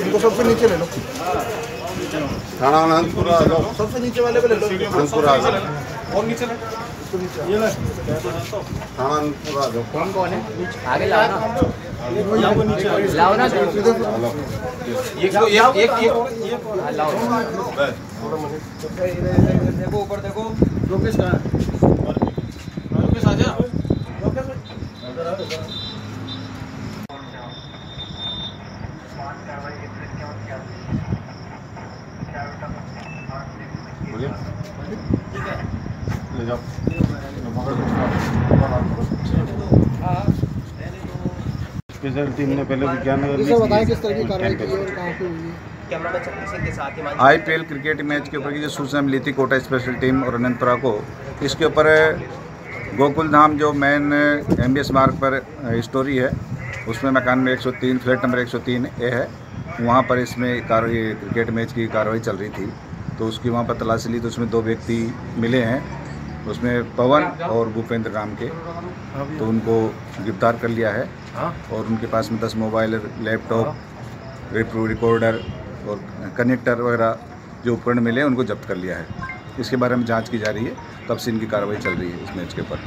इनको सबसे नीचे ले लो। थाना अनंतपुर आ जाओ सबसे नीचे वाले को ले लो अनंतपुर आ जाओ और नीचे ले थाना अनंतपुर आ जाओ कौन कौन है आगे लाओ ना लाओ ना एक एक एक एक लाओ देखो ऊपर देखो लोकेश कहाँ है लोकेश आ जा बोलिए टीम ने पहले विज्ञान कहाँ पे आईपीएल क्रिकेट मैच के ऊपर की जो सूचना मिली थी कोटा स्पेशल टीम और अनंतपुरा को, इसके ऊपर गोकुल धाम जो मेन एम मार्ग पर स्टोरी है, उसमें मकान में 103 फ्लैट नंबर 103 ए है। वहाँ पर इसमें कार्रवाई, क्रिकेट मैच की कार्रवाई चल रही थी। तो उसकी वहाँ पर तलाशी ली तो उसमें दो व्यक्ति मिले हैं। उसमें पवन और भूपेंद्र नाम के। तो उनको गिरफ़्तार कर लिया है और उनके पास में दस मोबाइल, लैपटॉप रिकॉर्डर और कनेक्टर वगैरह जो उपकरण मिले उनको जब्त कर लिया है। इसके बारे में जाँच की जा रही है तब से इनकी कार्रवाई चल रही है इस मैच के ऊपर।